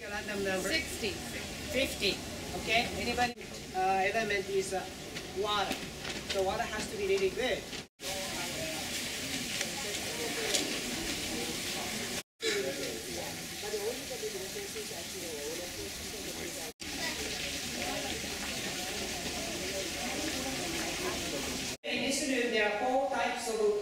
quantum number? 60. 50. Okay? Anybody? Uh, element is uh, water. So water has to be really good. In this room, there are four types of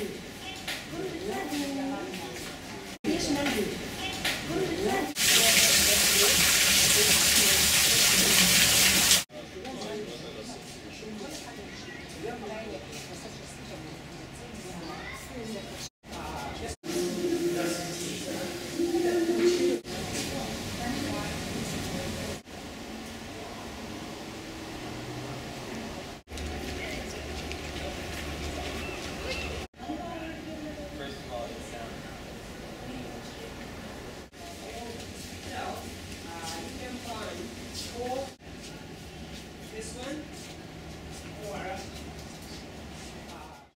Thank you. this one.